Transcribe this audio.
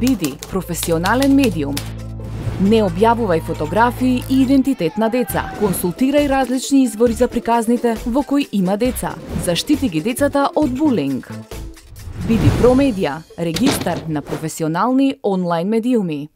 Биди професионален медиум. Не објавувај фотографии и идентитет на деца. Консултирај различни извори за приказните во кои има деца. Заштити ги децата од булинг. Биди Промедија, регистар на професионални онлайн медиуми.